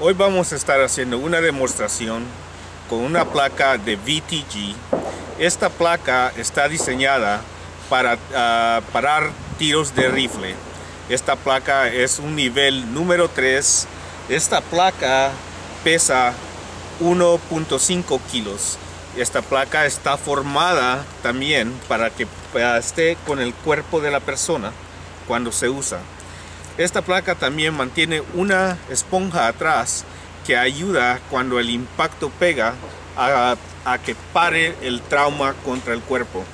Hoy vamos a estar haciendo una demostración con una placa de VTG. Esta placa está diseñada para ah, parar tiros de rifle. Esta placa es un nivel número 3. Esta placa pesa 1.5 kilos. Esta placa está formada también para que esté con el cuerpo de la persona cuando se usa. Esta placa también mantiene una esponja atrás que ayuda cuando el impacto pega a, que pare el trauma contra el cuerpo.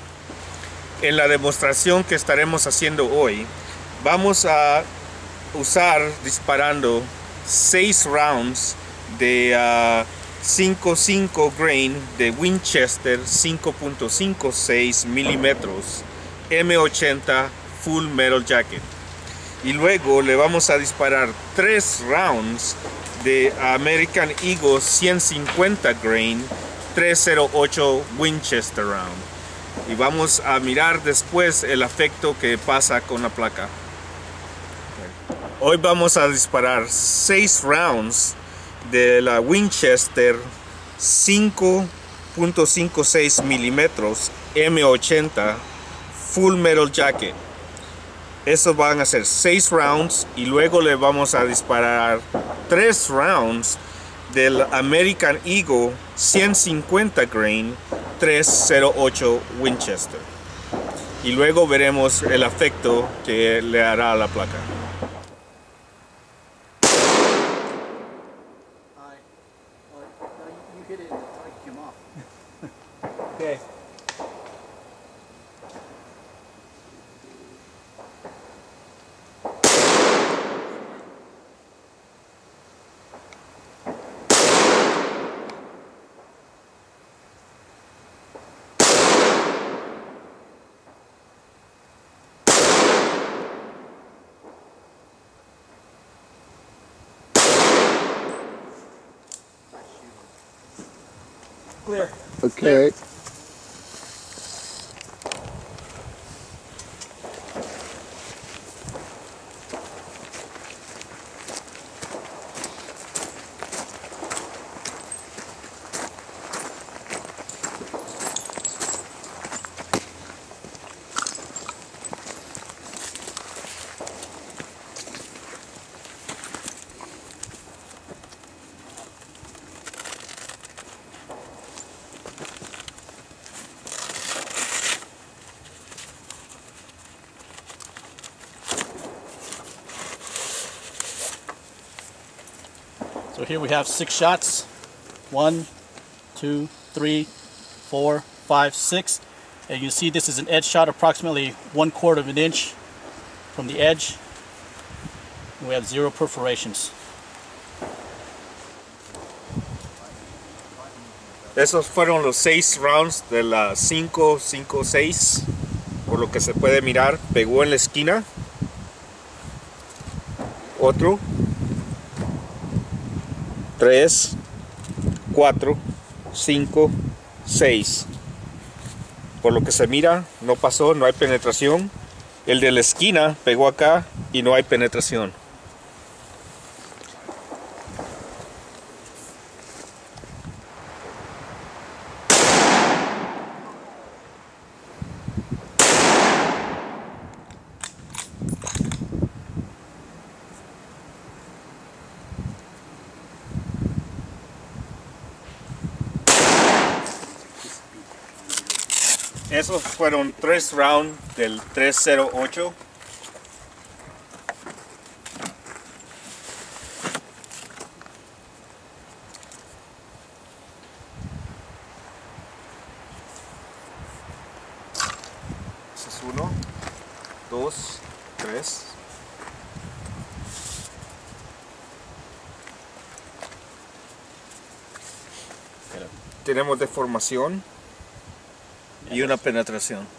En la demostración que estaremos haciendo hoy, vamos a usar disparando 6 rounds de 5.5 uh, grain de Winchester 5.56 milímetros M80 Full Metal Jacket y luego le vamos a disparar tres rounds de American Eagle 150 grain 308 Winchester round. Y vamos a mirar después el efecto que pasa con la placa. Hoy vamos a disparar 6 rounds de la Winchester 5.56 milímetros M80 Full Metal Jacket esos van a ser 6 rounds y luego le vamos a disparar 3 rounds del American Eagle 150 grain 308 Winchester. Y luego veremos el efecto que le hará a la placa. Okay. Clear. Okay. Clear. So here we have six shots. One, two, three, four, five, six. And you see this is an edge shot approximately one quarter of an inch from the edge. And we have zero perforations. Esos fueron los seis rounds de la 5, 5, 6. Por lo que se puede mirar, pegó en la esquina. Otro. 3, 4, 5, 6. Por lo que se mira, no pasó, no hay penetración. El de la esquina pegó acá y no hay penetración. Esos fueron tres rounds del 308. Ese es uno, dos, tres. Tenemos deformación y una penetración.